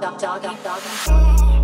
Dog, dog, dog, dog.